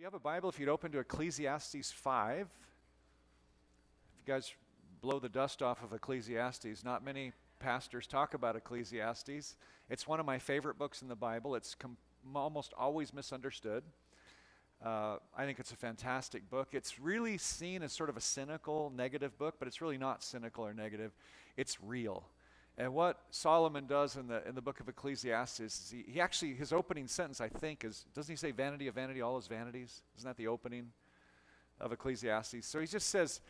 you have a Bible, if you'd open to Ecclesiastes 5, if you guys blow the dust off of Ecclesiastes, not many pastors talk about Ecclesiastes. It's one of my favorite books in the Bible. It's com- almost always misunderstood. Uh, I think it's a fantastic book. It's really seen as sort of a cynical, negative book, but it's really not cynical or negative. It's real. And what Solomon does in the, in the book of Ecclesiastes is he, he actually, his opening sentence, I think, is doesn't he say, vanity of vanity, all is vanities? Isn't that the opening of Ecclesiastes? So he just says,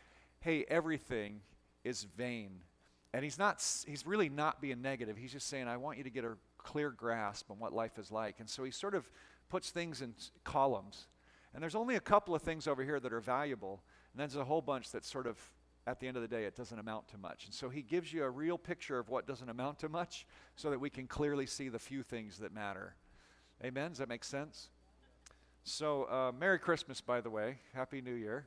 hey, everything is vain. And he's not, he's really not being negative. He's just saying, I want you to get a clear grasp on what life is like. And so he sort of puts things in columns. And there's only a couple of things over here that are valuable. And then there's a whole bunch that's sort of at the end of the day, it doesn't amount to much. And so he gives you a real picture of what doesn't amount to much so that we can clearly see the few things that matter. Amen? Does that make sense? So, uh, Merry Christmas, by the way. Happy New Year.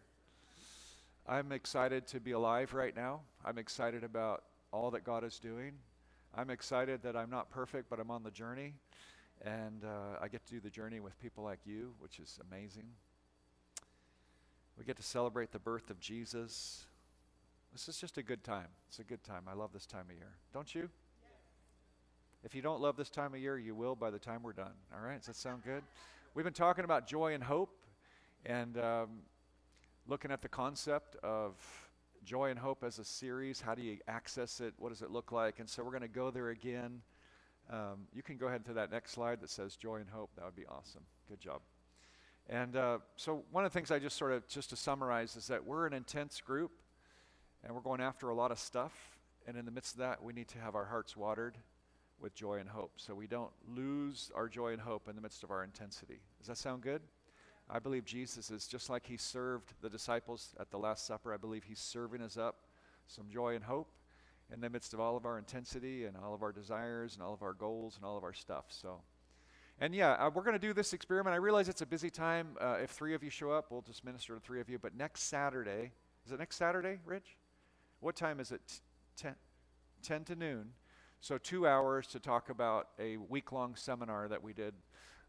I'm excited to be alive right now. I'm excited about all that God is doing. I'm excited that I'm not perfect, but I'm on the journey. And uh, I get to do the journey with people like you, which is amazing. We get to celebrate the birth of Jesus. This is just a good time. It's a good time. I love this time of year. Don't you? If you don't love this time of year, you will by the time we're done. All right? Does that sound good? We've been talking about joy and hope and um, looking at the concept of joy and hope as a series. How do you access it? What does it look like? And so we're going to go there again. Um, you can go ahead to that next slide that says joy and hope. That would be awesome. Good job. And uh, so one of the things I just sort of, just to summarize, is that we're an intense group and we're going after a lot of stuff. And in the midst of that, we need to have our hearts watered with joy and hope so we don't lose our joy and hope in the midst of our intensity. Does that sound good? I believe Jesus is just like he served the disciples at the Last Supper. I believe he's serving us up some joy and hope in the midst of all of our intensity and all of our desires and all of our goals and all of our stuff. So, and yeah, uh, we're going to do this experiment. I realize it's a busy time. Uh, if three of you show up, we'll just minister to three of you. But next Saturday, is it next Saturday, Rich? What time is it? 10, 10 to noon. So, two hours to talk about a week long seminar that we did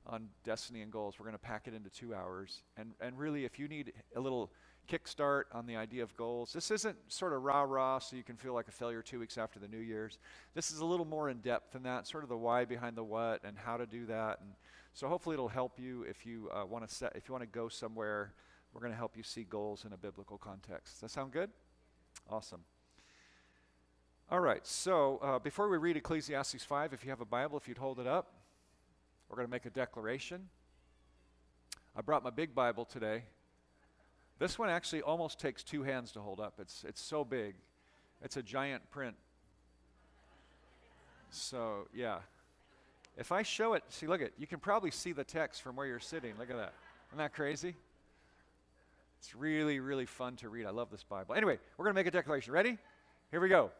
on destiny and goals. We're going to pack it into two hours. And, and really, if you need a little kickstart on the idea of goals, this isn't sort of rah rah so you can feel like a failure two weeks after the New Year's. This is a little more in depth than that, sort of the why behind the what and how to do that. And so, hopefully, it'll help you if you uh, want to set, if you want to go somewhere. We're going to help you see goals in a biblical context. Does that sound good? Awesome. All right, so uh, before we read Ecclesiastes 5, if you have a Bible, if you'd hold it up, we're going to make a declaration. I brought my big Bible today. This one actually almost takes two hands to hold up. It's, it's so big, it's a giant print. So, yeah. If I show it, see, look at you can probably see the text from where you're sitting. Look at that. Isn't that crazy? It's really, really fun to read. I love this Bible. Anyway, we're going to make a declaration. Ready? Here we go.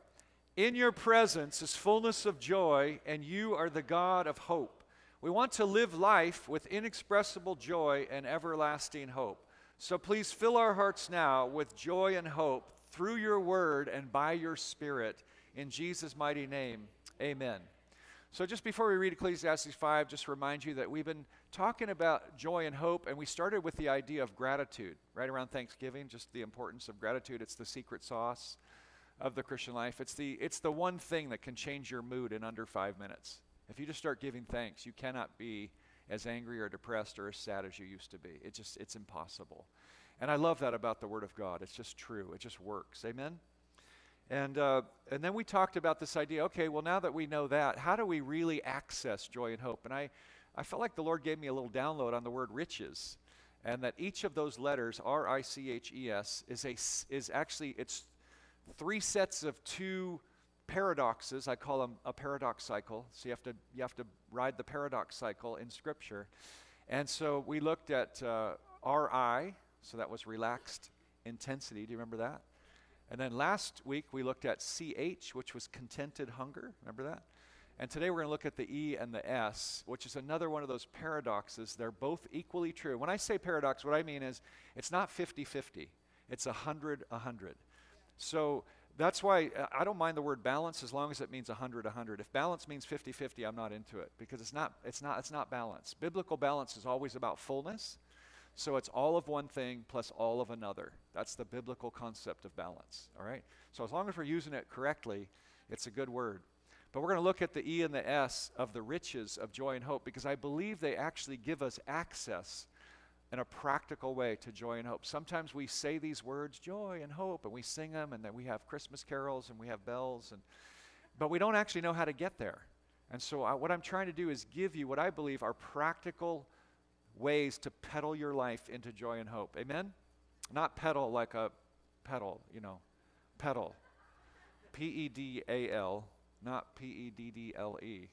In your presence is fullness of joy, and you are the God of hope. We want to live life with inexpressible joy and everlasting hope. So please fill our hearts now with joy and hope through your word and by your spirit. In Jesus' mighty name, amen. So, just before we read Ecclesiastes 5, just remind you that we've been talking about joy and hope, and we started with the idea of gratitude right around Thanksgiving, just the importance of gratitude. It's the secret sauce of the Christian life. It's the, it's the one thing that can change your mood in under five minutes. If you just start giving thanks, you cannot be as angry or depressed or as sad as you used to be. It just, it's impossible. And I love that about the Word of God. It's just true, it just works. Amen? And, uh, and then we talked about this idea okay, well, now that we know that, how do we really access joy and hope? And I, I felt like the Lord gave me a little download on the word riches, and that each of those letters, R I C H E S, is, a, is actually, it's three sets of two paradoxes. I call them a paradox cycle. So you have to, you have to ride the paradox cycle in Scripture. And so we looked at uh, RI, so that was relaxed intensity. Do you remember that? And then last week we looked at CH, which was contented hunger. Remember that? And today we're going to look at the E and the S, which is another one of those paradoxes. They're both equally true. When I say paradox, what I mean is it's not 50 50, it's 100 100. So that's why uh, I don't mind the word balance as long as it means 100 100. If balance means 50 50, I'm not into it because it's not, it's, not, it's not balance. Biblical balance is always about fullness. So it's all of one thing plus all of another. That's the biblical concept of balance. All right? So as long as we're using it correctly, it's a good word. But we're going to look at the E and the S of the riches of joy and hope because I believe they actually give us access in a practical way to joy and hope. Sometimes we say these words, joy and hope, and we sing them, and then we have Christmas carols and we have bells, and, but we don't actually know how to get there. And so, I, what I'm trying to do is give you what I believe are practical ways to pedal your life into joy and hope. Amen? Not pedal like a pedal, you know, pedal. P E D A L, not P E D D L E.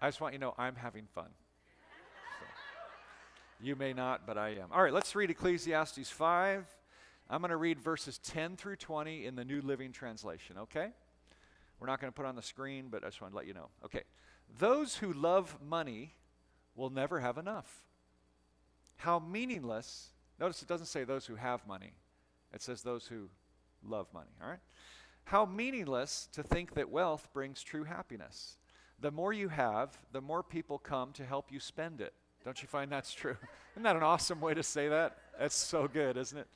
I just want you to know I'm having fun. So, you may not, but I am. All right, let's read Ecclesiastes 5. I'm going to read verses 10 through 20 in the New Living Translation, okay? We're not going to put on the screen, but I just want to let you know. Okay. Those who love money will never have enough. How meaningless. Notice it doesn't say those who have money, it says those who love money, all right? How meaningless to think that wealth brings true happiness. The more you have, the more people come to help you spend it. Don't you find that's true? Isn't that an awesome way to say that? That's so good, isn't it?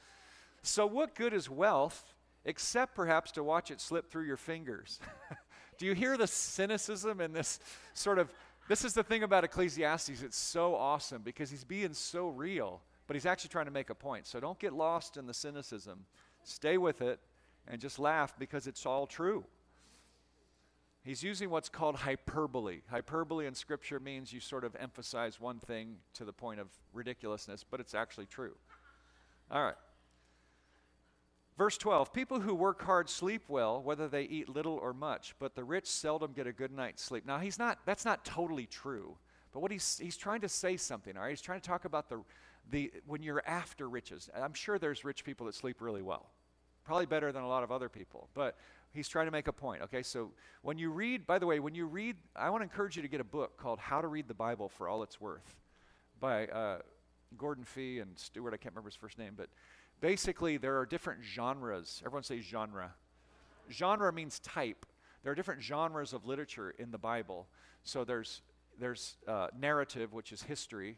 So, what good is wealth except perhaps to watch it slip through your fingers? Do you hear the cynicism in this sort of? This is the thing about Ecclesiastes. It's so awesome because he's being so real, but he's actually trying to make a point. So don't get lost in the cynicism. Stay with it and just laugh because it's all true. He's using what's called hyperbole. Hyperbole in Scripture means you sort of emphasize one thing to the point of ridiculousness, but it's actually true. All right. Verse 12 People who work hard sleep well, whether they eat little or much, but the rich seldom get a good night's sleep. Now, he's not, that's not totally true, but what he's, he's trying to say something, all right? He's trying to talk about the, the, when you're after riches. I'm sure there's rich people that sleep really well, probably better than a lot of other people, but he's trying to make a point, okay? So when you read, by the way, when you read, I want to encourage you to get a book called How to Read the Bible for All It's Worth by uh, Gordon Fee and Stuart, I can't remember his first name, but Basically, there are different genres. Everyone say genre. Genre means type. There are different genres of literature in the Bible. So there's there's uh, narrative, which is history.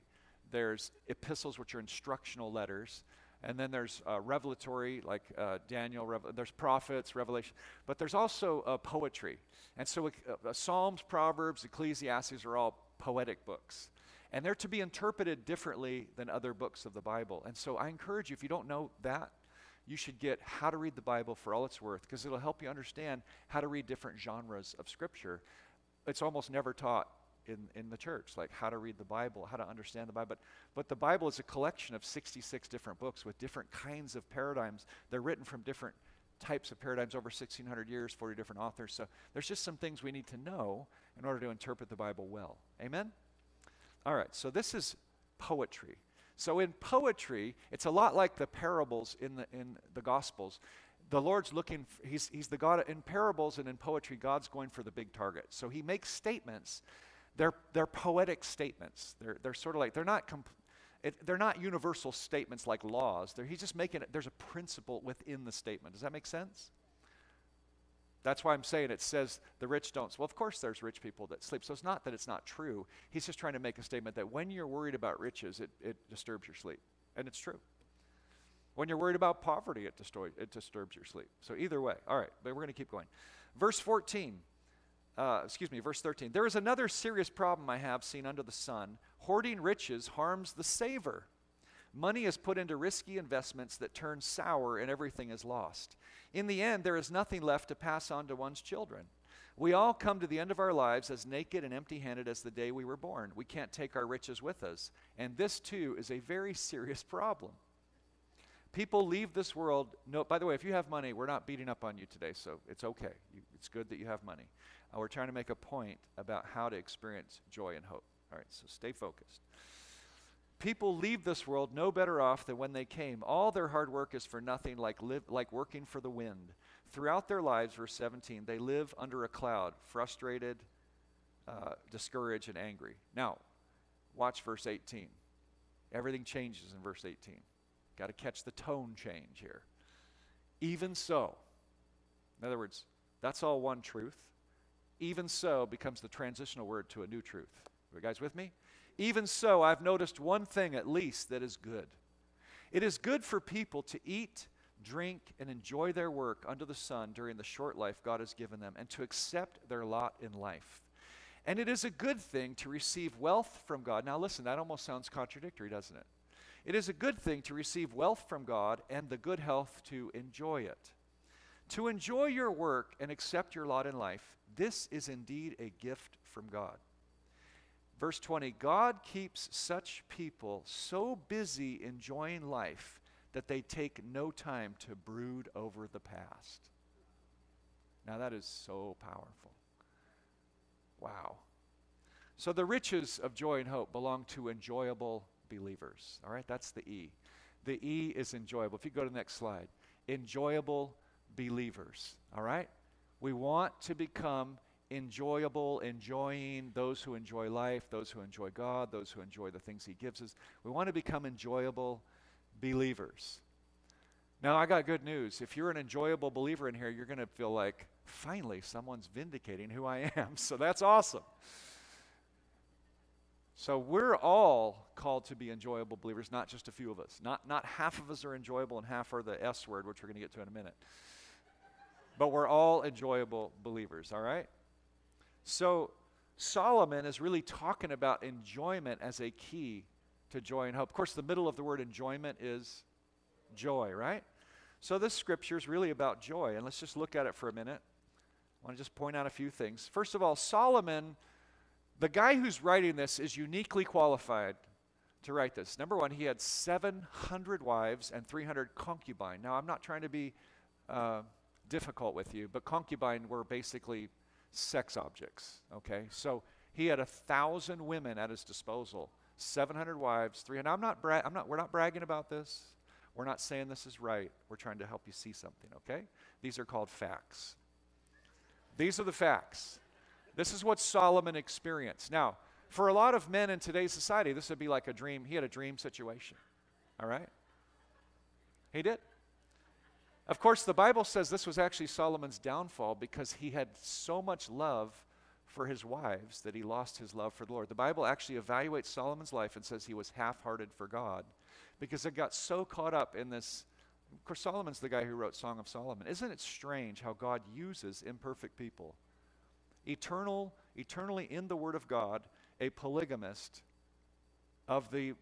There's epistles, which are instructional letters. And then there's uh, revelatory, like uh, Daniel. Rev- there's prophets, Revelation. But there's also uh, poetry. And so uh, Psalms, Proverbs, Ecclesiastes are all poetic books. And they're to be interpreted differently than other books of the Bible. And so I encourage you, if you don't know that, you should get How to Read the Bible for All It's Worth because it'll help you understand how to read different genres of Scripture. It's almost never taught in, in the church, like how to read the Bible, how to understand the Bible. But, but the Bible is a collection of 66 different books with different kinds of paradigms. They're written from different types of paradigms over 1,600 years, 40 different authors. So there's just some things we need to know in order to interpret the Bible well. Amen? All right, so this is poetry. So in poetry, it's a lot like the parables in the, in the Gospels. The Lord's looking, he's, he's the God, in parables and in poetry, God's going for the big target. So he makes statements. They're, they're poetic statements. They're, they're sort of like, they're not, comp- it, they're not universal statements like laws. They're, he's just making it, there's a principle within the statement. Does that make sense? That's why I'm saying it says the rich don't. Well, of course, there's rich people that sleep. So it's not that it's not true. He's just trying to make a statement that when you're worried about riches, it, it disturbs your sleep. And it's true. When you're worried about poverty, it, destroy, it disturbs your sleep. So either way. All right, but we're going to keep going. Verse 14. Uh, excuse me, verse 13. There is another serious problem I have seen under the sun. Hoarding riches harms the saver. Money is put into risky investments that turn sour and everything is lost. In the end, there is nothing left to pass on to one's children. We all come to the end of our lives as naked and empty handed as the day we were born. We can't take our riches with us. And this, too, is a very serious problem. People leave this world. No, by the way, if you have money, we're not beating up on you today, so it's okay. You, it's good that you have money. Uh, we're trying to make a point about how to experience joy and hope. All right, so stay focused. People leave this world no better off than when they came. All their hard work is for nothing, like, like working for the wind. Throughout their lives, verse 17, they live under a cloud, frustrated, uh, discouraged, and angry. Now, watch verse 18. Everything changes in verse 18. Got to catch the tone change here. Even so, in other words, that's all one truth. Even so becomes the transitional word to a new truth. Are you guys with me? Even so, I've noticed one thing at least that is good. It is good for people to eat, drink, and enjoy their work under the sun during the short life God has given them, and to accept their lot in life. And it is a good thing to receive wealth from God. Now, listen, that almost sounds contradictory, doesn't it? It is a good thing to receive wealth from God and the good health to enjoy it. To enjoy your work and accept your lot in life, this is indeed a gift from God. Verse 20 God keeps such people so busy enjoying life that they take no time to brood over the past. Now, that is so powerful. Wow. So, the riches of joy and hope belong to enjoyable believers. All right, that's the E. The E is enjoyable. If you go to the next slide, enjoyable believers. All right? We want to become enjoyable, enjoying those who enjoy life, those who enjoy God, those who enjoy the things He gives us. We want to become enjoyable believers. Now, I got good news. If you're an enjoyable believer in here, you're going to feel like, finally, someone's vindicating who I am. So that's awesome. So we're all called to be enjoyable believers, not just a few of us. Not, not half of us are enjoyable and half are the S word, which we're going to get to in a minute. But we're all enjoyable believers, all right? So Solomon is really talking about enjoyment as a key to joy and hope. Of course, the middle of the word enjoyment is joy, right? So this scripture is really about joy. And let's just look at it for a minute. I want to just point out a few things. First of all, Solomon the guy who's writing this is uniquely qualified to write this. Number one, he had 700 wives and 300 concubines. Now, I'm not trying to be uh, difficult with you, but concubine were basically sex objects, okay? So he had a thousand women at his disposal, 700 wives, 300. I'm not, bra- I'm not, we're not bragging about this. We're not saying this is right. We're trying to help you see something, okay? These are called facts. These are the facts. This is what Solomon experienced. Now, for a lot of men in today's society, this would be like a dream. He had a dream situation. All right? He did. Of course, the Bible says this was actually Solomon's downfall because he had so much love for his wives that he lost his love for the Lord. The Bible actually evaluates Solomon's life and says he was half hearted for God because it got so caught up in this. Of course, Solomon's the guy who wrote Song of Solomon. Isn't it strange how God uses imperfect people? eternal, eternally in the Word of God, a polygamist of the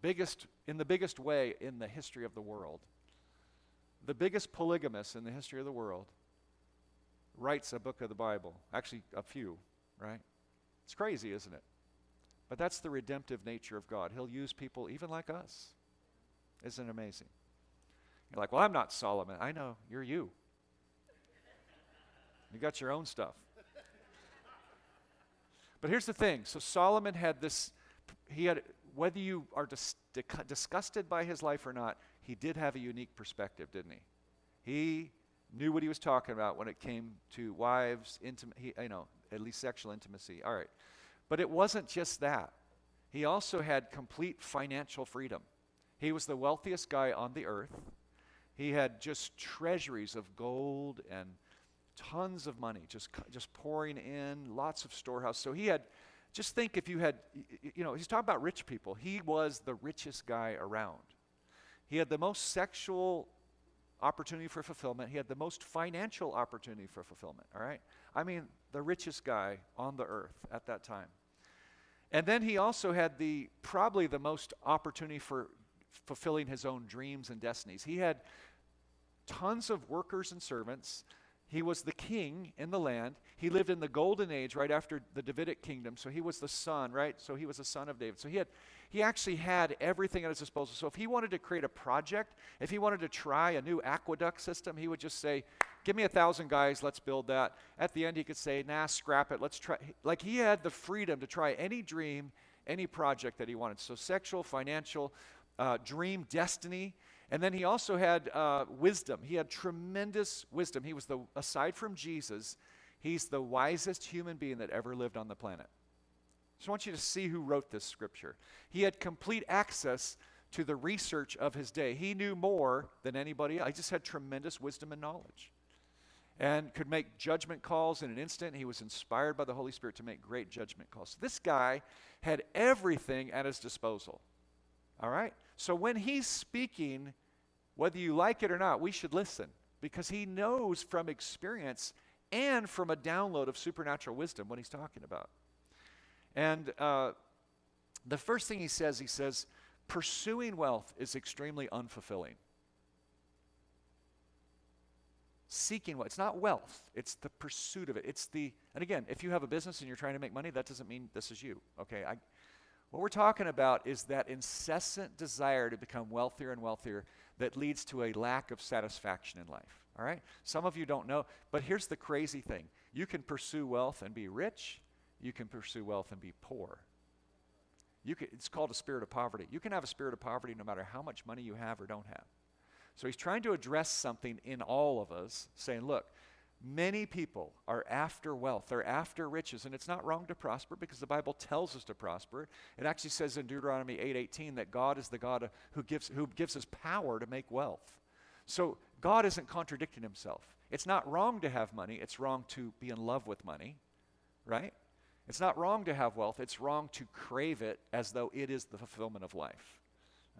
biggest, in the biggest way in the history of the world. The biggest polygamist in the history of the world writes a book of the Bible. Actually, a few, right? It's crazy, isn't it? But that's the redemptive nature of God. He'll use people even like us. Isn't it amazing? You're like, well, I'm not Solomon. I know, you're you. You got your own stuff. but here's the thing so Solomon had this, he had, whether you are dis- disgusted by his life or not, he did have a unique perspective, didn't he? He knew what he was talking about when it came to wives, intimate, you know, at least sexual intimacy. All right. But it wasn't just that. He also had complete financial freedom. He was the wealthiest guy on the earth. He had just treasuries of gold and tons of money just, just pouring in, lots of storehouse. So he had, just think if you had, you know, he's talking about rich people. He was the richest guy around. He had the most sexual opportunity for fulfillment. He had the most financial opportunity for fulfillment, all right? I mean, the richest guy on the earth at that time. And then he also had the probably the most opportunity for fulfilling his own dreams and destinies. He had tons of workers and servants he was the king in the land. He lived in the golden age right after the Davidic kingdom. So he was the son, right? So he was the son of David. So he had he actually had everything at his disposal. So if he wanted to create a project, if he wanted to try a new aqueduct system, he would just say, "Give me a thousand guys, let's build that." At the end, he could say, "Nah, scrap it. Let's try." Like he had the freedom to try any dream, any project that he wanted. So sexual, financial, uh, dream, destiny. And then he also had uh, wisdom. He had tremendous wisdom. He was the, aside from Jesus, he's the wisest human being that ever lived on the planet. So I want you to see who wrote this scripture. He had complete access to the research of his day. He knew more than anybody else. He just had tremendous wisdom and knowledge. and could make judgment calls in an instant. He was inspired by the Holy Spirit to make great judgment calls. This guy had everything at his disposal. All right? So when he's speaking, whether you like it or not, we should listen because he knows from experience and from a download of supernatural wisdom what he's talking about. And uh, the first thing he says, he says, pursuing wealth is extremely unfulfilling. Seeking wealth. It's not wealth, it's the pursuit of it. It's the, and again, if you have a business and you're trying to make money, that doesn't mean this is you. Okay, I, what we're talking about is that incessant desire to become wealthier and wealthier that leads to a lack of satisfaction in life. All right? Some of you don't know, but here's the crazy thing you can pursue wealth and be rich, you can pursue wealth and be poor. You can, it's called a spirit of poverty. You can have a spirit of poverty no matter how much money you have or don't have. So he's trying to address something in all of us, saying, look, Many people are after wealth, they're after riches, and it's not wrong to prosper because the Bible tells us to prosper. It actually says in Deuteronomy 8:18 that God is the God who gives who gives us power to make wealth. So God isn't contradicting himself. It's not wrong to have money, it's wrong to be in love with money, right? It's not wrong to have wealth, it's wrong to crave it as though it is the fulfillment of life.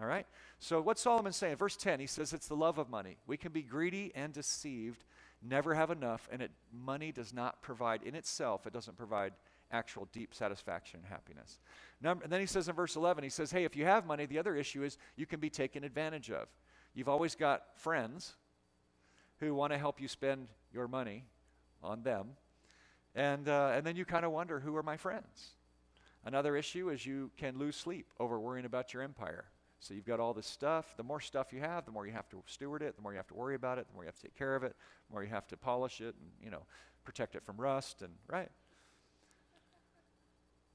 All right? So what's Solomon saying? Verse 10, he says it's the love of money. We can be greedy and deceived never have enough, and it, money does not provide in itself, it doesn't provide actual deep satisfaction and happiness. Number, and then he says in verse 11, he says, Hey, if you have money, the other issue is you can be taken advantage of. You've always got friends who want to help you spend your money on them. And, uh, and then you kind of wonder, who are my friends? Another issue is you can lose sleep over worrying about your empire. So you've got all this stuff. The more stuff you have, the more you have to steward it, the more you have to worry about it, the more you have to take care of it, the more you have to polish it and, you know, protect it from rust and right.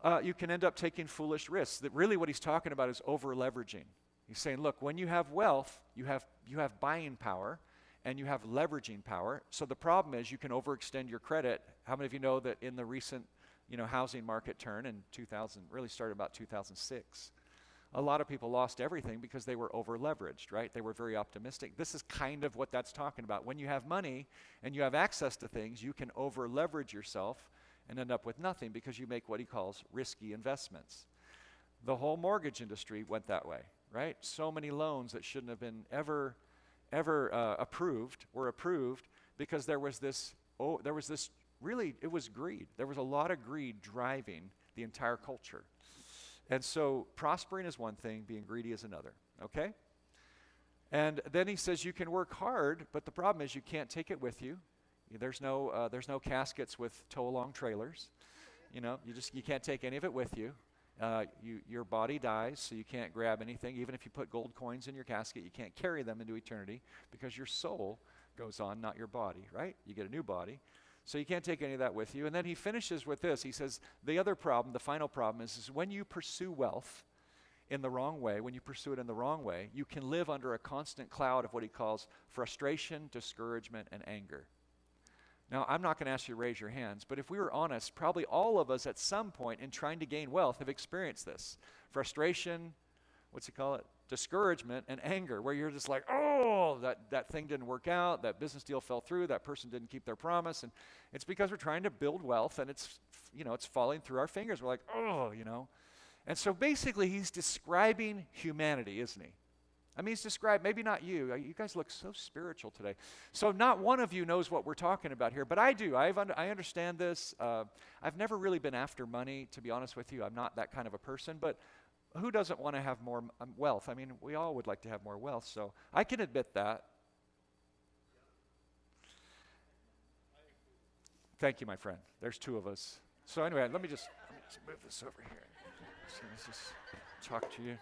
Uh, you can end up taking foolish risks. That really what he's talking about is over leveraging. He's saying, look, when you have wealth, you have you have buying power and you have leveraging power. So the problem is you can overextend your credit. How many of you know that in the recent, you know, housing market turn in 2000, really started about 2006? A lot of people lost everything because they were over leveraged, right? They were very optimistic. This is kind of what that's talking about. When you have money and you have access to things, you can over leverage yourself and end up with nothing because you make what he calls risky investments. The whole mortgage industry went that way, right? So many loans that shouldn't have been ever, ever uh, approved were approved because there was this, oh, there was this really, it was greed. There was a lot of greed driving the entire culture. And so prospering is one thing, being greedy is another. Okay? And then he says you can work hard, but the problem is you can't take it with you. There's no, uh, there's no caskets with tow-along trailers. You know, you just you can't take any of it with you. Uh, you. Your body dies, so you can't grab anything. Even if you put gold coins in your casket, you can't carry them into eternity because your soul goes on, not your body, right? You get a new body. So you can't take any of that with you. And then he finishes with this. He says, The other problem, the final problem, is, is when you pursue wealth in the wrong way, when you pursue it in the wrong way, you can live under a constant cloud of what he calls frustration, discouragement, and anger. Now, I'm not going to ask you to raise your hands, but if we were honest, probably all of us at some point in trying to gain wealth have experienced this frustration, what's he call it? Discouragement and anger where you're just like, oh, that, that thing didn't work out, that business deal fell through, that person didn't keep their promise. And it's because we're trying to build wealth and it's, you know, it's falling through our fingers. We're like, oh, you know. And so basically, he's describing humanity, isn't he? I mean, he's described, maybe not you. Uh, you guys look so spiritual today. So, not one of you knows what we're talking about here, but I do. I've un- I understand this. Uh, I've never really been after money, to be honest with you. I'm not that kind of a person, but who doesn't want to have more um, wealth? I mean, we all would like to have more wealth, so I can admit that. Thank you, my friend. There's two of us. So anyway, let me just, let me just move this over here. So let's just talk to you.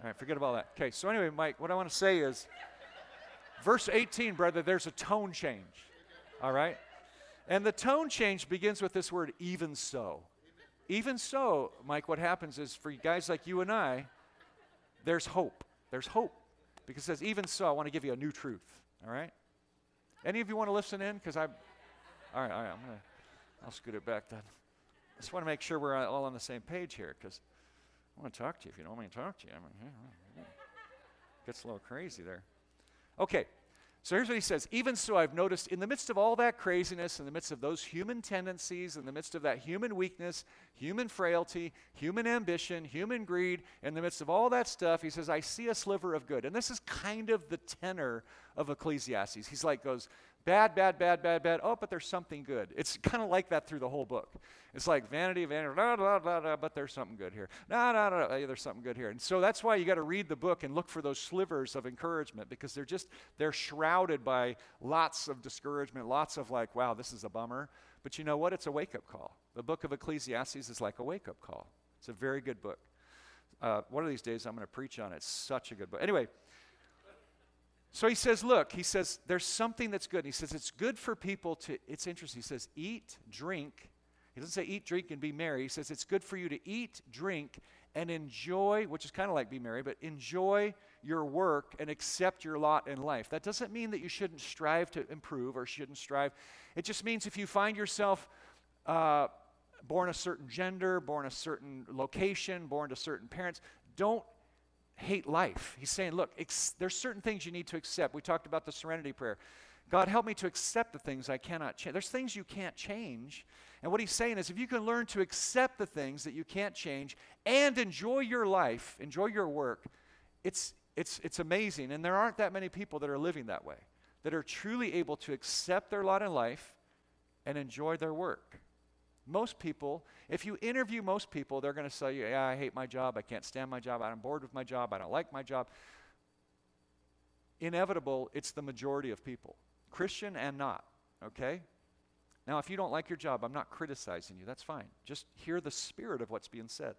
All right, forget about that. Okay, so anyway, Mike, what I want to say is, verse 18, brother, there's a tone change. All right? And the tone change begins with this word, even so. Even so, Mike, what happens is for guys like you and I, there's hope. There's hope. Because it says, even so, I want to give you a new truth. All right? Any of you want to listen in? Because I, all right, all right, I'm going to, I'll scoot it back then. I just want to make sure we're all on the same page here because I want to talk to you. If you don't want me to talk to you, I mean, it gets a little crazy there. Okay, So here's what he says Even so, I've noticed in the midst of all that craziness, in the midst of those human tendencies, in the midst of that human weakness, human frailty, human ambition, human greed, in the midst of all that stuff, he says, I see a sliver of good. And this is kind of the tenor of Ecclesiastes. He's like, goes, Bad, bad, bad, bad, bad. Oh, but there's something good. It's kind of like that through the whole book. It's like vanity, vanity, blah, blah, blah, blah, but there's something good here. No, no, no, there's something good here. And so that's why you got to read the book and look for those slivers of encouragement because they're just, they're shrouded by lots of discouragement, lots of like, wow, this is a bummer. But you know what? It's a wake up call. The book of Ecclesiastes is like a wake up call. It's a very good book. Uh, one of these days I'm going to preach on it. It's such a good book. Anyway, so he says, Look, he says, there's something that's good. And He says, it's good for people to, it's interesting. He says, eat, drink. He doesn't say eat, drink, and be merry. He says, it's good for you to eat, drink, and enjoy, which is kind of like be merry, but enjoy your work and accept your lot in life. That doesn't mean that you shouldn't strive to improve or shouldn't strive. It just means if you find yourself uh, born a certain gender, born a certain location, born to certain parents, don't hate life. He's saying, look, ex- there's certain things you need to accept. We talked about the serenity prayer. God, help me to accept the things I cannot change. There's things you can't change. And what he's saying is if you can learn to accept the things that you can't change and enjoy your life, enjoy your work, it's, it's, it's amazing. And there aren't that many people that are living that way, that are truly able to accept their lot in life and enjoy their work. Most people, if you interview most people, they're going to say, Yeah, I hate my job. I can't stand my job. I'm bored with my job. I don't like my job. Inevitable, it's the majority of people, Christian and not, okay? Now, if you don't like your job, I'm not criticizing you. That's fine. Just hear the spirit of what's being said.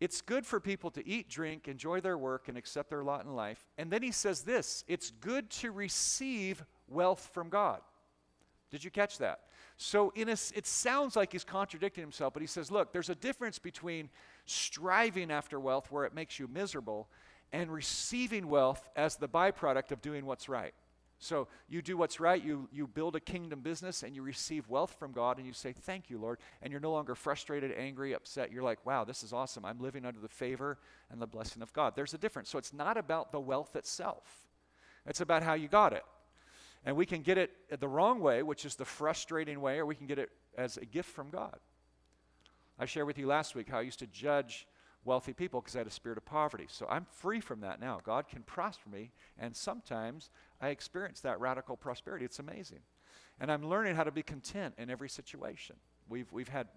It's good for people to eat, drink, enjoy their work, and accept their lot in life. And then he says this it's good to receive wealth from God. Did you catch that? So in a, it sounds like he's contradicting himself, but he says, look, there's a difference between striving after wealth where it makes you miserable and receiving wealth as the byproduct of doing what's right. So you do what's right, you, you build a kingdom business, and you receive wealth from God, and you say, Thank you, Lord. And you're no longer frustrated, angry, upset. You're like, Wow, this is awesome. I'm living under the favor and the blessing of God. There's a difference. So it's not about the wealth itself, it's about how you got it. And we can get it the wrong way, which is the frustrating way, or we can get it as a gift from God. I shared with you last week how I used to judge wealthy people because I had a spirit of poverty. So I'm free from that now. God can prosper me, and sometimes I experience that radical prosperity. It's amazing. And I'm learning how to be content in every situation. We've, we've had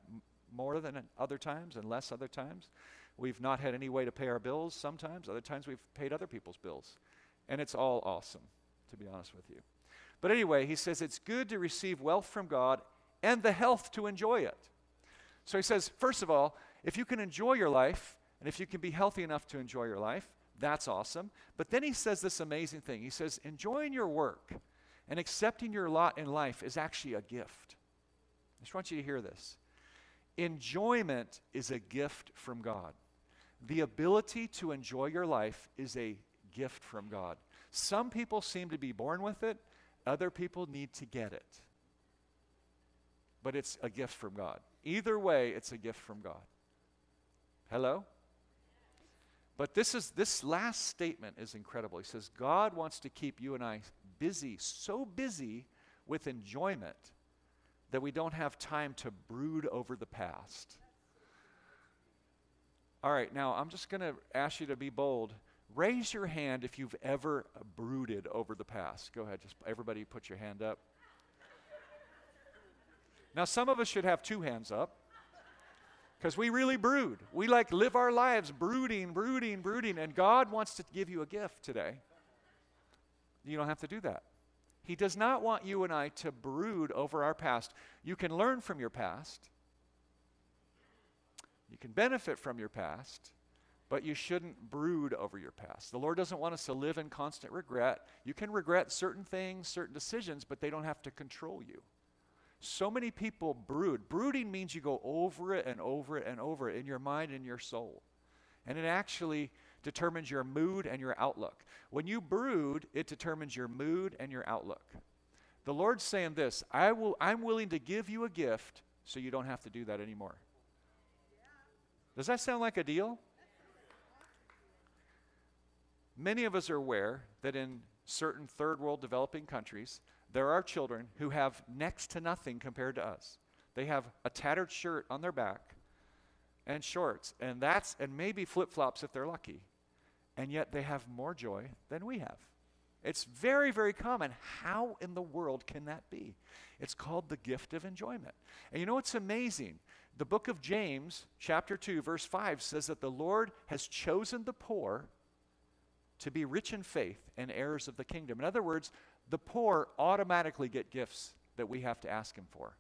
more than other times and less other times. We've not had any way to pay our bills sometimes. Other times we've paid other people's bills. And it's all awesome, to be honest with you. But anyway, he says it's good to receive wealth from God and the health to enjoy it. So he says, first of all, if you can enjoy your life and if you can be healthy enough to enjoy your life, that's awesome. But then he says this amazing thing. He says, enjoying your work and accepting your lot in life is actually a gift. I just want you to hear this. Enjoyment is a gift from God. The ability to enjoy your life is a gift from God. Some people seem to be born with it, other people need to get it. But it's a gift from God. Either way, it's a gift from God. Hello? But this is this last statement is incredible. He says God wants to keep you and I busy, so busy with enjoyment that we don't have time to brood over the past. All right, now I'm just going to ask you to be bold Raise your hand if you've ever brooded over the past. Go ahead, just everybody put your hand up. Now, some of us should have two hands up because we really brood. We like live our lives brooding, brooding, brooding, and God wants to give you a gift today. You don't have to do that. He does not want you and I to brood over our past. You can learn from your past, you can benefit from your past, but you shouldn't brood over your past. The Lord doesn't want us to live in constant regret. You can regret certain things, certain decisions, but they don't have to control you. So many people brood. Brooding means you go over it and over it and over it in your mind and your soul. And it actually determines your mood and your outlook. When you brood, it determines your mood and your outlook. The Lord's saying this I will, I'm willing to give you a gift so you don't have to do that anymore. Does that sound like a deal? Many of us are aware that in certain third world developing countries, there are children who have next to nothing compared to us. They have a tattered shirt on their back and shorts, and that's and maybe flip-flops if they're lucky. And yet they have more joy than we have. It's very, very common. How in the world can that be? It's called the gift of enjoyment. And you know what's amazing? The book of James, chapter 2, verse 5 says that the Lord has chosen the poor to be rich in faith and heirs of the kingdom. In other words, the poor automatically get gifts that we have to ask Him for.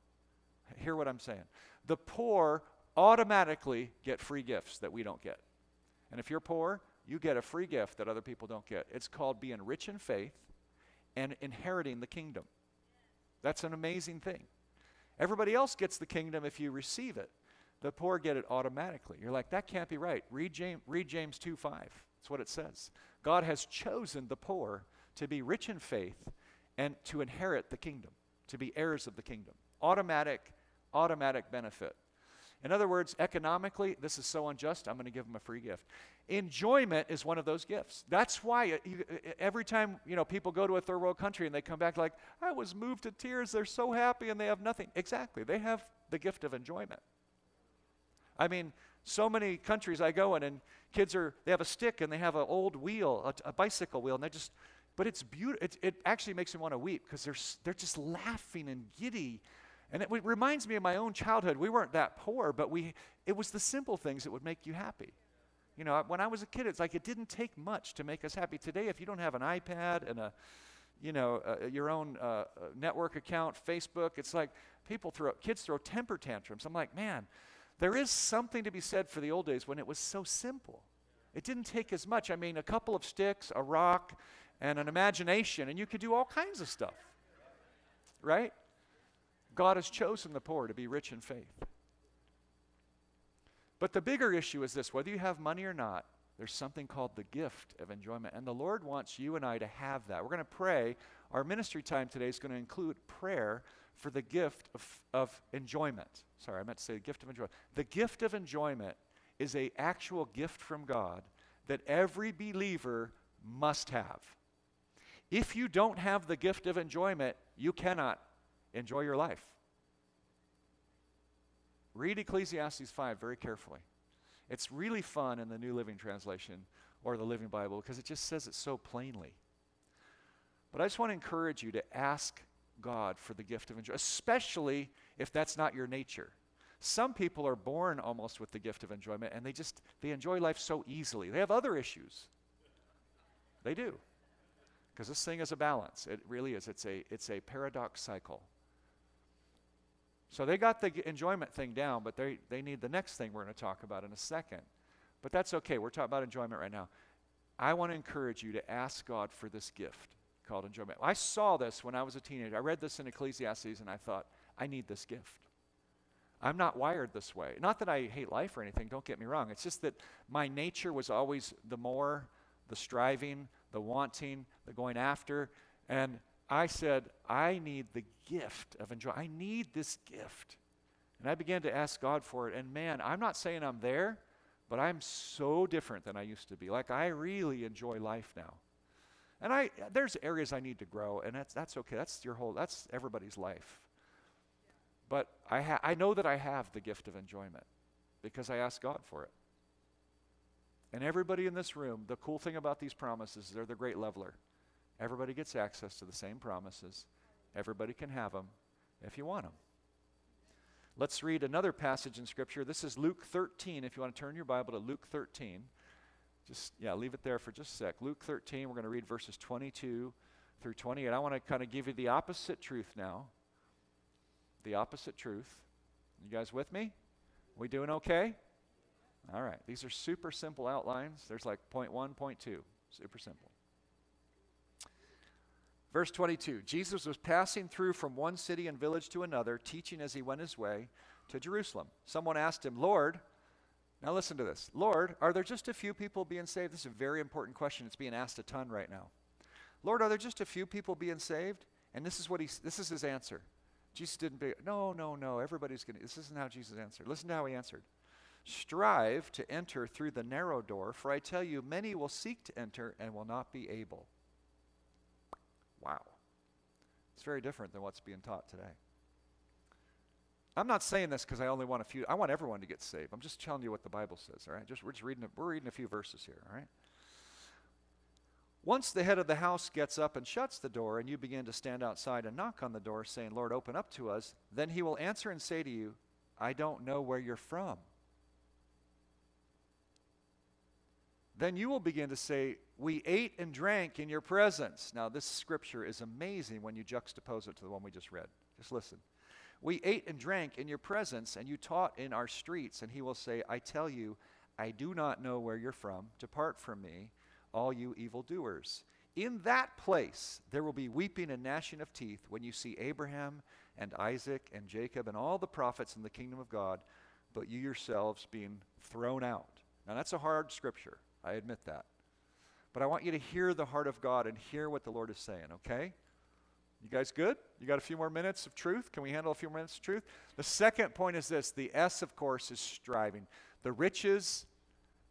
Hear what I'm saying. The poor automatically get free gifts that we don't get. And if you're poor, you get a free gift that other people don't get. It's called being rich in faith and inheriting the kingdom. That's an amazing thing. Everybody else gets the kingdom if you receive it. The poor get it automatically. You're like, that can't be right. Read James, read James 2 5. That's what it says. God has chosen the poor to be rich in faith and to inherit the kingdom, to be heirs of the kingdom. Automatic, automatic benefit. In other words, economically, this is so unjust, I'm going to give them a free gift. Enjoyment is one of those gifts. That's why every time you know people go to a third world country and they come back like, "I was moved to tears. They're so happy and they have nothing." Exactly, they have the gift of enjoyment. I mean, so many countries I go in, and kids are they have a stick and they have an old wheel, a, a bicycle wheel, and they just, but it's beautiful. It, it actually makes them want to weep because they're they're just laughing and giddy and it, it reminds me of my own childhood. We weren't that poor, but we, it was the simple things that would make you happy. You know, when I was a kid, it's like it didn't take much to make us happy. Today, if you don't have an iPad and a, you know, uh, your own uh, uh, network account, Facebook, it's like people throw, kids throw temper tantrums. I'm like, man, there is something to be said for the old days when it was so simple. It didn't take as much. I mean, a couple of sticks, a rock, and an imagination, and you could do all kinds of stuff. Right? God has chosen the poor to be rich in faith. But the bigger issue is this whether you have money or not, there's something called the gift of enjoyment. And the Lord wants you and I to have that. We're going to pray. Our ministry time today is going to include prayer for the gift of, of enjoyment. Sorry, I meant to say the gift of enjoyment. The gift of enjoyment is a actual gift from God that every believer must have. If you don't have the gift of enjoyment, you cannot enjoy your life. Read Ecclesiastes 5 very carefully. It's really fun in the New Living Translation or the Living Bible because it just says it so plainly. But I just want to encourage you to ask God for the gift of enjoyment, especially if that's not your nature. Some people are born almost with the gift of enjoyment and they just they enjoy life so easily. They have other issues. They do. Because this thing is a balance. It really is. It's a it's a paradox cycle. So they got the enjoyment thing down, but they, they need the next thing we're going to talk about in a second. But that's okay. We're talking about enjoyment right now. I want to encourage you to ask God for this gift called enjoyment. I saw this when I was a teenager. I read this in Ecclesiastes and I thought, I need this gift. I'm not wired this way. Not that I hate life or anything, don't get me wrong. It's just that my nature was always the more, the striving, the wanting, the going after. And I said, I need the gift of enjoyment. I need this gift. And I began to ask God for it. And man, I'm not saying I'm there, but I'm so different than I used to be. Like I really enjoy life now. And I there's areas I need to grow, and that's that's okay. That's your whole that's everybody's life. But I ha- I know that I have the gift of enjoyment because I asked God for it. And everybody in this room, the cool thing about these promises, is they're the great leveler. Everybody gets access to the same promises. Everybody can have them if you want them. Let's read another passage in Scripture. This is Luke 13. If you want to turn your Bible to Luke 13, just, yeah, leave it there for just a sec. Luke 13, we're going to read verses 22 through 28. I want to kind of give you the opposite truth now. The opposite truth. You guys with me? We doing okay? All right. These are super simple outlines. There's like point one, point two. Super simple. Verse 22 Jesus was passing through from one city and village to another, teaching as he went his way to Jerusalem. Someone asked him, Lord, now listen to this. Lord, are there just a few people being saved? This is a very important question. It's being asked a ton right now. Lord, are there just a few people being saved? And this is what he this is his answer. Jesus didn't be, no, no, no, everybody's going to, this isn't how Jesus answered. Listen to how he answered. Strive to enter through the narrow door, for I tell you, many will seek to enter and will not be able. Wow. It's very different than what's being taught today. I'm not saying this because I only want a few. I want everyone to get saved. I'm just telling you what the Bible says. All right, just we're just reading. We're reading a few verses here. All right. Once the head of the house gets up and shuts the door, and you begin to stand outside and knock on the door, saying, "Lord, open up to us," then he will answer and say to you, "I don't know where you're from." Then you will begin to say, We ate and drank in your presence. Now, this scripture is amazing when you juxtapose it to the one we just read. Just listen. We ate and drank in your presence, and you taught in our streets. And he will say, I tell you, I do not know where you're from. Depart from me, all you evildoers. In that place there will be weeping and gnashing of teeth when you see Abraham and Isaac and Jacob and all the prophets in the kingdom of God, but you yourselves being thrown out. Now that's a hard scripture. I admit that. But I want you to hear the heart of God and hear what the Lord is saying, okay? You guys good? You got a few more minutes of truth? Can we handle a few more minutes of truth? The second point is this the S, of course, is striving. The riches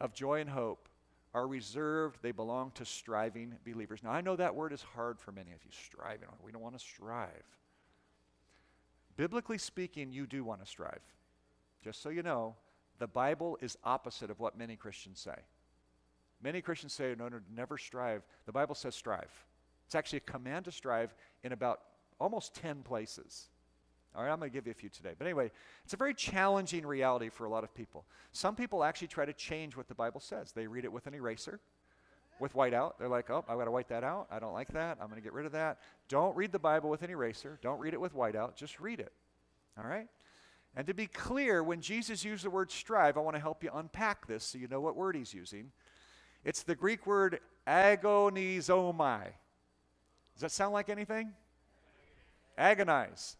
of joy and hope are reserved, they belong to striving believers. Now, I know that word is hard for many of you striving. We don't want to strive. Biblically speaking, you do want to strive. Just so you know, the Bible is opposite of what many Christians say. Many Christians say, no, no, never strive. The Bible says strive. It's actually a command to strive in about almost 10 places. All right, I'm going to give you a few today. But anyway, it's a very challenging reality for a lot of people. Some people actually try to change what the Bible says. They read it with an eraser, with whiteout. They're like, oh, I've got to white that out. I don't like that. I'm going to get rid of that. Don't read the Bible with an eraser. Don't read it with whiteout. Just read it. All right? And to be clear, when Jesus used the word strive, I want to help you unpack this so you know what word he's using. It's the Greek word agonizomai. Does that sound like anything? Agonize.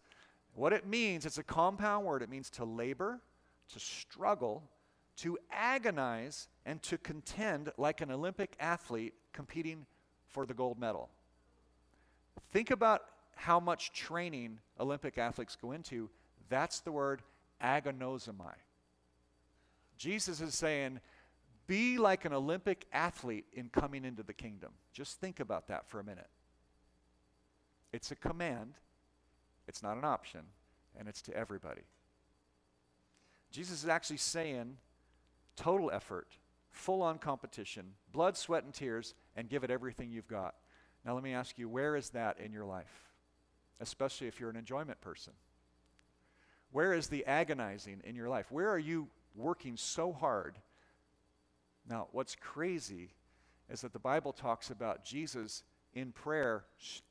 What it means, it's a compound word. It means to labor, to struggle, to agonize, and to contend like an Olympic athlete competing for the gold medal. Think about how much training Olympic athletes go into. That's the word agonizomai. Jesus is saying, be like an Olympic athlete in coming into the kingdom. Just think about that for a minute. It's a command, it's not an option, and it's to everybody. Jesus is actually saying total effort, full on competition, blood, sweat, and tears, and give it everything you've got. Now, let me ask you, where is that in your life? Especially if you're an enjoyment person. Where is the agonizing in your life? Where are you working so hard? Now, what's crazy is that the Bible talks about Jesus in prayer,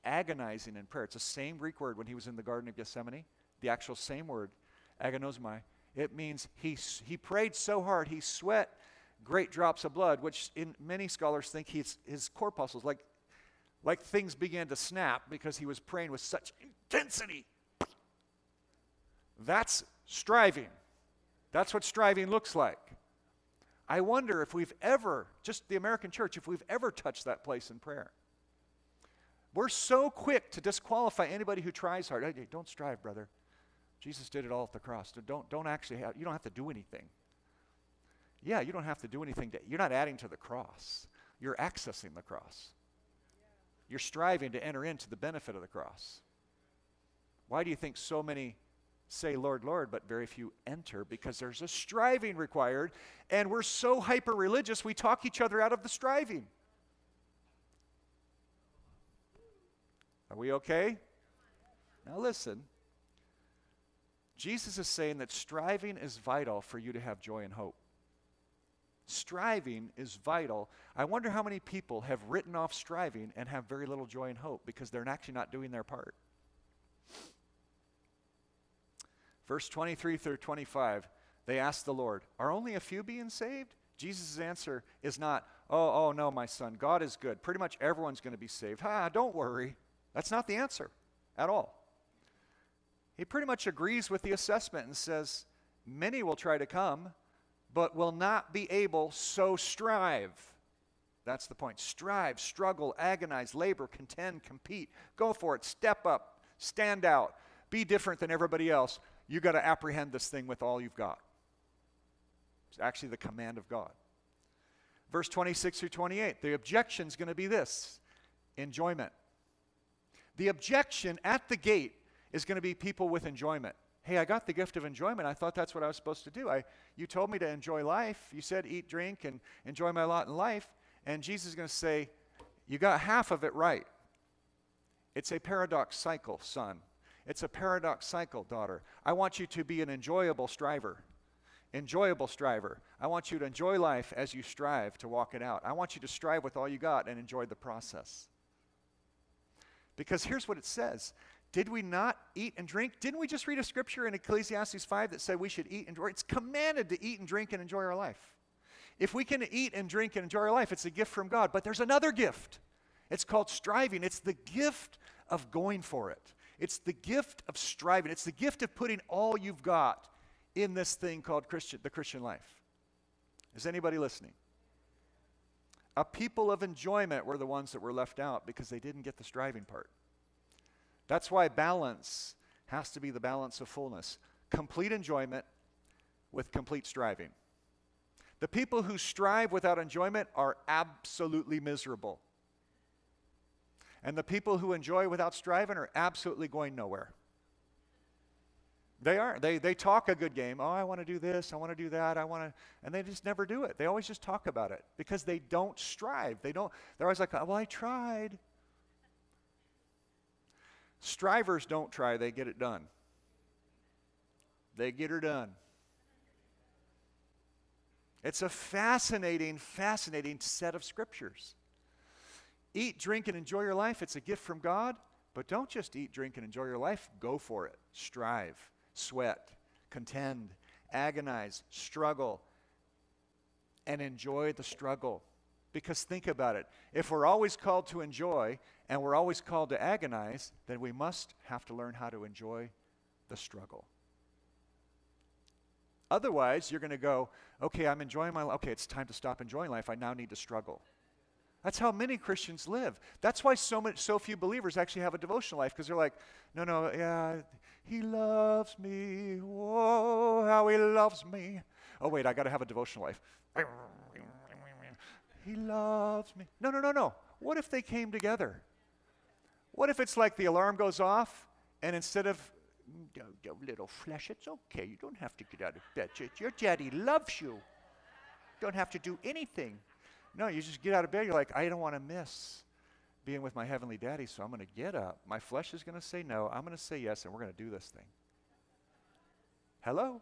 agonizing in prayer. It's the same Greek word when he was in the Garden of Gethsemane, the actual same word, agonizomai. It means he, he prayed so hard, he sweat great drops of blood, which in many scholars think he's, his corpuscles, like, like things began to snap because he was praying with such intensity. That's striving. That's what striving looks like. I wonder if we've ever, just the American church, if we've ever touched that place in prayer. We're so quick to disqualify anybody who tries hard. Hey, don't strive, brother. Jesus did it all at the cross. Don't, don't actually have, you don't have to do anything. Yeah, you don't have to do anything. To, you're not adding to the cross. You're accessing the cross. You're striving to enter into the benefit of the cross. Why do you think so many say, Lord, Lord, but very few enter because there's a striving required, and we're so hyper religious, we talk each other out of the striving. Are we okay? Now listen. Jesus is saying that striving is vital for you to have joy and hope. Striving is vital. I wonder how many people have written off striving and have very little joy and hope because they're actually not doing their part. Verse 23 through 25, they ask the Lord, Are only a few being saved? Jesus' answer is not, Oh, oh, no, my son, God is good. Pretty much everyone's going to be saved. Ha, don't worry. That's not the answer at all. He pretty much agrees with the assessment and says, Many will try to come, but will not be able, so strive. That's the point. Strive, struggle, agonize, labor, contend, compete. Go for it. Step up. Stand out. Be different than everybody else you got to apprehend this thing with all you've got. It's actually the command of God. Verse 26 through 28, the objection is going to be this enjoyment. The objection at the gate is going to be people with enjoyment. Hey, I got the gift of enjoyment. I thought that's what I was supposed to do. I, you told me to enjoy life. You said eat, drink, and enjoy my lot in life. And Jesus is going to say, You got half of it right. It's a paradox cycle, son. It's a paradox cycle, daughter. I want you to be an enjoyable striver. Enjoyable striver. I want you to enjoy life as you strive to walk it out. I want you to strive with all you got and enjoy the process. Because here's what it says Did we not eat and drink? Didn't we just read a scripture in Ecclesiastes 5 that said we should eat and drink? It's commanded to eat and drink and enjoy our life. If we can eat and drink and enjoy our life, it's a gift from God. But there's another gift. It's called striving. It's the gift of going for it. It's the gift of striving. It's the gift of putting all you've got in this thing called Christian, the Christian life. Is anybody listening? A people of enjoyment were the ones that were left out because they didn't get the striving part. That's why balance has to be the balance of fullness complete enjoyment with complete striving. The people who strive without enjoyment are absolutely miserable. And the people who enjoy without striving are absolutely going nowhere. They are. They, they talk a good game. Oh, I want to do this. I want to do that. I want to. And they just never do it. They always just talk about it because they don't strive. They don't. They're always like, oh, well, I tried. Strivers don't try, they get it done. They get her done. It's a fascinating, fascinating set of scriptures. Eat, drink, and enjoy your life. It's a gift from God. But don't just eat, drink, and enjoy your life. Go for it. Strive, sweat, contend, agonize, struggle, and enjoy the struggle. Because think about it. If we're always called to enjoy and we're always called to agonize, then we must have to learn how to enjoy the struggle. Otherwise, you're going to go, okay, I'm enjoying my life. Okay, it's time to stop enjoying life. I now need to struggle. That's how many Christians live. That's why so much, so few believers actually have a devotional life because they're like, no, no, yeah, he loves me. Whoa, how he loves me. Oh wait, I got to have a devotional life. He loves me. No, no, no, no. What if they came together? What if it's like the alarm goes off and instead of go, little flesh, it's okay. You don't have to get out of bed. Your daddy loves you. Don't have to do anything. No, you just get out of bed. You're like, I don't want to miss being with my heavenly daddy, so I'm going to get up. My flesh is going to say no. I'm going to say yes, and we're going to do this thing. Hello?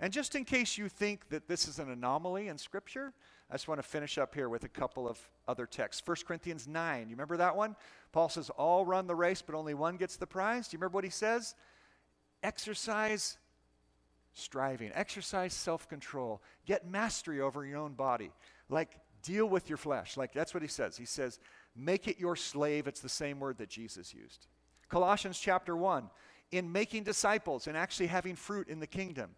And just in case you think that this is an anomaly in Scripture, I just want to finish up here with a couple of other texts. 1 Corinthians 9, you remember that one? Paul says, All run the race, but only one gets the prize. Do you remember what he says? Exercise striving, exercise self control, get mastery over your own body. Like, deal with your flesh. Like, that's what he says. He says, make it your slave. It's the same word that Jesus used. Colossians chapter 1, in making disciples and actually having fruit in the kingdom.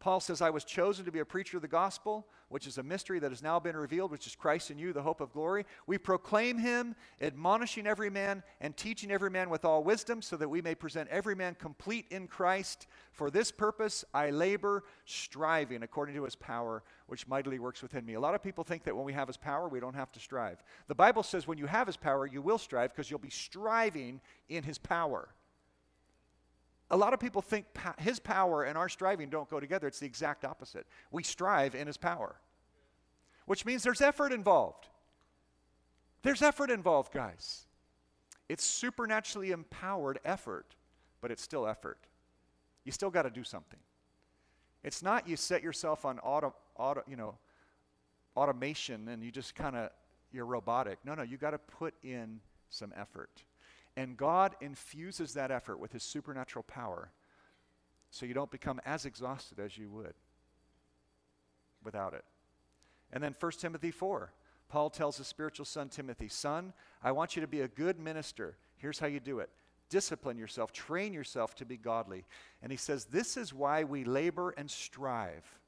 Paul says, I was chosen to be a preacher of the gospel, which is a mystery that has now been revealed, which is Christ in you, the hope of glory. We proclaim him, admonishing every man and teaching every man with all wisdom, so that we may present every man complete in Christ. For this purpose I labor, striving according to his power, which mightily works within me. A lot of people think that when we have his power, we don't have to strive. The Bible says when you have his power, you will strive because you'll be striving in his power. A lot of people think his power and our striving don't go together. It's the exact opposite. We strive in his power, which means there's effort involved. There's effort involved, guys. It's supernaturally empowered effort, but it's still effort. You still got to do something. It's not you set yourself on auto, auto you know, automation and you just kind of you're robotic. No, no, you got to put in some effort. And God infuses that effort with his supernatural power so you don't become as exhausted as you would without it. And then 1 Timothy 4, Paul tells his spiritual son Timothy, Son, I want you to be a good minister. Here's how you do it discipline yourself, train yourself to be godly. And he says, This is why we labor and strive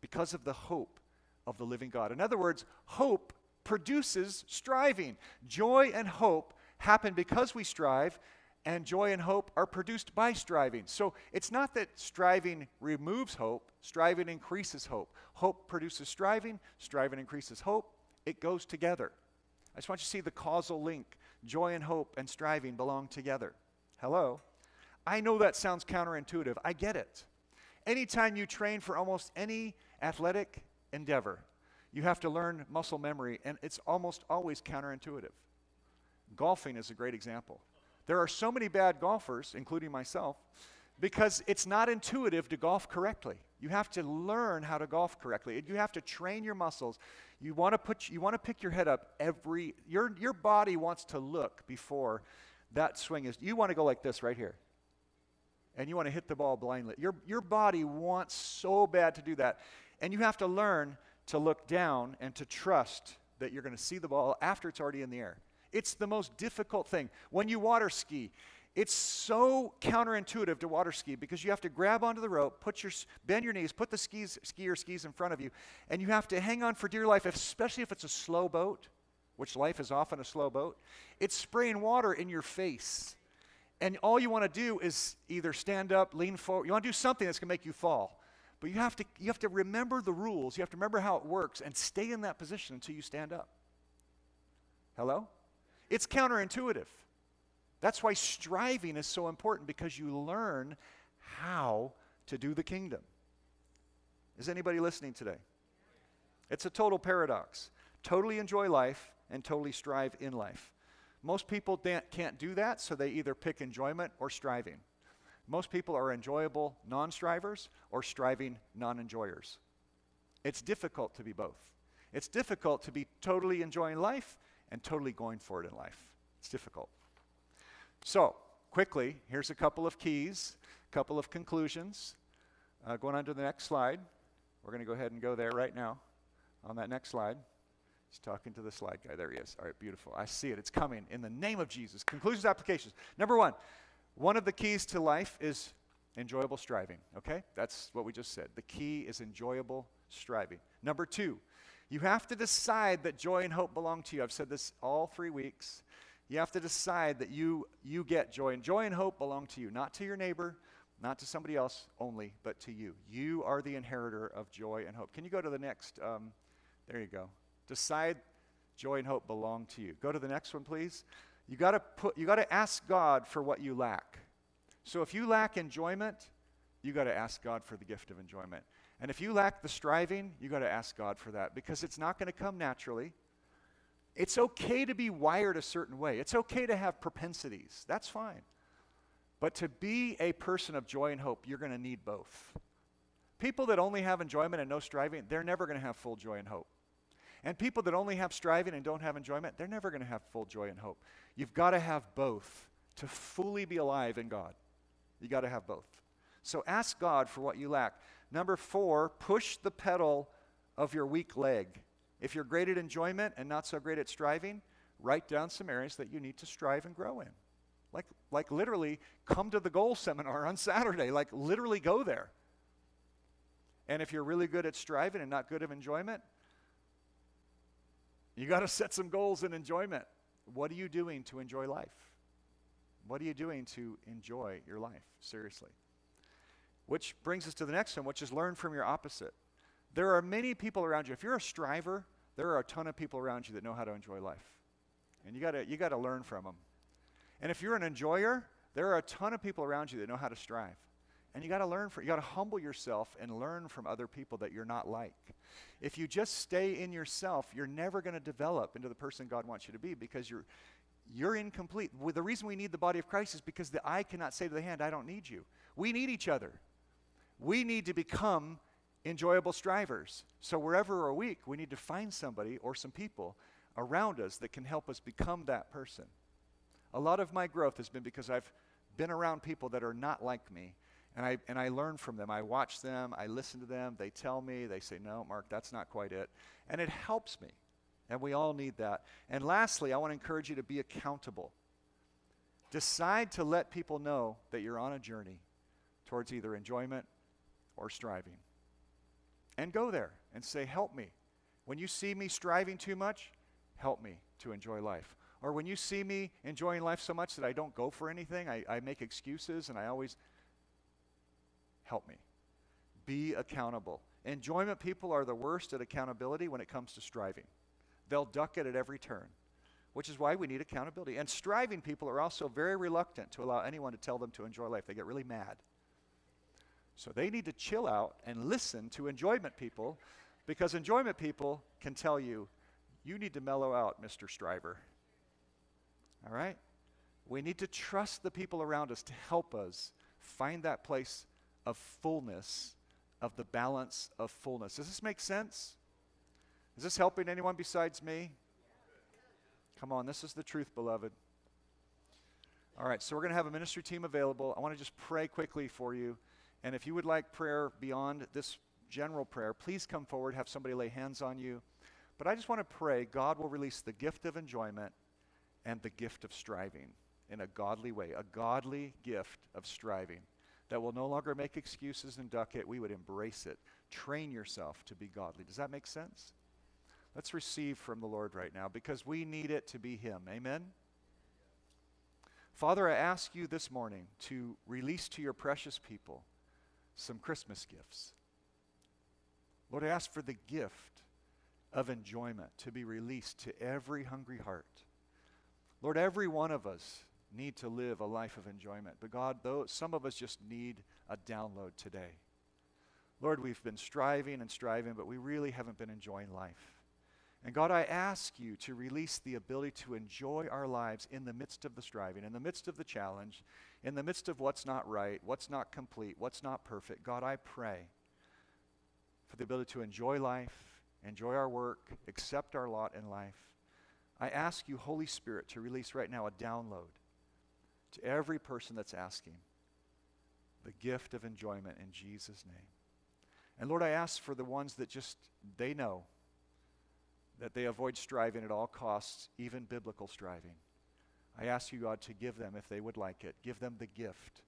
because of the hope of the living God. In other words, hope produces striving. Joy and hope happen because we strive, and joy and hope are produced by striving. So it's not that striving removes hope, striving increases hope. Hope produces striving, striving increases hope. It goes together. I just want you to see the causal link. joy and hope and striving belong together. Hello? I know that sounds counterintuitive. I get it. Anytime you train for almost any athletic endeavor, you have to learn muscle memory, and it's almost always counterintuitive. Golfing is a great example. There are so many bad golfers, including myself, because it's not intuitive to golf correctly. You have to learn how to golf correctly. You have to train your muscles. You want to put you want to pick your head up every your your body wants to look before that swing is you want to go like this right here. And you want to hit the ball blindly. Your your body wants so bad to do that. And you have to learn to look down and to trust that you're going to see the ball after it's already in the air. It's the most difficult thing. When you water ski, it's so counterintuitive to water ski because you have to grab onto the rope, put your bend your knees, put the skis skier skis in front of you, and you have to hang on for dear life, especially if it's a slow boat, which life is often a slow boat. It's spraying water in your face. And all you want to do is either stand up, lean forward. You want to do something that's going to make you fall. But you have to you have to remember the rules. You have to remember how it works and stay in that position until you stand up. Hello? It's counterintuitive. That's why striving is so important because you learn how to do the kingdom. Is anybody listening today? It's a total paradox. Totally enjoy life and totally strive in life. Most people can't do that, so they either pick enjoyment or striving. Most people are enjoyable non strivers or striving non enjoyers. It's difficult to be both. It's difficult to be totally enjoying life and totally going for it in life. It's difficult. So, quickly, here's a couple of keys, a couple of conclusions. Uh, going on to the next slide. We're going to go ahead and go there right now on that next slide. He's talking to the slide guy. There he is. All right, beautiful. I see it. It's coming in the name of Jesus. Conclusions, applications. Number one, one of the keys to life is enjoyable striving. Okay? That's what we just said. The key is enjoyable striving. Number two, you have to decide that joy and hope belong to you. I've said this all three weeks. You have to decide that you, you get joy. And joy and hope belong to you, not to your neighbor, not to somebody else only, but to you. You are the inheritor of joy and hope. Can you go to the next? Um, there you go. Decide joy and hope belong to you. Go to the next one, please. You got to put. You got to ask God for what you lack. So if you lack enjoyment, you got to ask God for the gift of enjoyment. And if you lack the striving, you got to ask God for that because it's not going to come naturally. It's okay to be wired a certain way. It's okay to have propensities. That's fine. But to be a person of joy and hope, you're going to need both. People that only have enjoyment and no striving, they're never going to have full joy and hope. And people that only have striving and don't have enjoyment, they're never going to have full joy and hope. You've got to have both to fully be alive in God. You got to have both. So ask God for what you lack. Number four, push the pedal of your weak leg. If you're great at enjoyment and not so great at striving, write down some areas that you need to strive and grow in. Like, like literally, come to the goal seminar on Saturday. Like, literally go there. And if you're really good at striving and not good at enjoyment, you got to set some goals in enjoyment. What are you doing to enjoy life? What are you doing to enjoy your life? Seriously. Which brings us to the next one, which is learn from your opposite. There are many people around you. If you're a striver, there are a ton of people around you that know how to enjoy life. And you gotta, you got to learn from them. And if you're an enjoyer, there are a ton of people around you that know how to strive. And you got to learn from you got to humble yourself and learn from other people that you're not like. If you just stay in yourself, you're never going to develop into the person God wants you to be because you're you're incomplete. The reason we need the body of Christ is because the eye cannot say to the hand, I don't need you. We need each other. We need to become enjoyable strivers. So wherever we're weak, we need to find somebody or some people around us that can help us become that person. A lot of my growth has been because I've been around people that are not like me. And I, and I learn from them. I watch them. I listen to them. They tell me. They say, no, Mark, that's not quite it. And it helps me. And we all need that. And lastly, I want to encourage you to be accountable. Decide to let people know that you're on a journey towards either enjoyment or striving and go there and say, Help me. When you see me striving too much, help me to enjoy life. Or when you see me enjoying life so much that I don't go for anything, I, I make excuses and I always help me. Be accountable. Enjoyment people are the worst at accountability when it comes to striving. They'll duck it at every turn. which is why we need accountability. And striving people are also very reluctant to allow anyone to tell them to enjoy life. They get really mad. So they need to chill out and listen to enjoyment people because enjoyment people can tell you, you need to mellow out, Mr. Striver. All right? We need to trust the people around us to help us find that place of fullness, of the balance of fullness. Does this make sense? Is this helping anyone besides me? Come on, this is the truth, beloved. All right, so we're going to have a ministry team available. I want to just pray quickly for you. And if you would like prayer beyond this general prayer, please come forward, have somebody lay hands on you. But I just want to pray God will release the gift of enjoyment and the gift of striving in a godly way, a godly gift of striving that will no longer make excuses and duck it. We would embrace it. Train yourself to be godly. Does that make sense? Let's receive from the Lord right now because we need it to be Him. Amen? Father, I ask you this morning to release to your precious people some Christmas gifts. Lord, I ask for the gift of enjoyment to be released to every hungry heart. Lord, every one of us need to live a life of enjoyment. But God, though some of us just need a download today. Lord, we've been striving and striving, but we really haven't been enjoying life. And God, I ask you to release the ability to enjoy our lives in the midst of the striving, in the midst of the challenge, in the midst of what's not right, what's not complete, what's not perfect. God, I pray for the ability to enjoy life, enjoy our work, accept our lot in life. I ask you, Holy Spirit, to release right now a download to every person that's asking the gift of enjoyment in Jesus' name. And Lord, I ask for the ones that just, they know that they avoid striving at all costs, even biblical striving. I ask you, God, to give them, if they would like it, give them the gift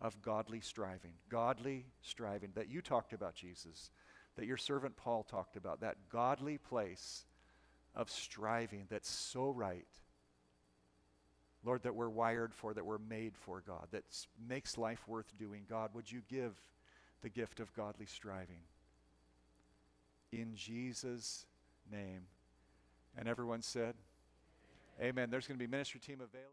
of godly striving. Godly striving that you talked about, Jesus, that your servant Paul talked about, that godly place of striving that's so right. Lord, that we're wired for, that we're made for, God, that makes life worth doing. God, would you give the gift of godly striving? In Jesus' name. And everyone said, Amen. There's going to be ministry team available.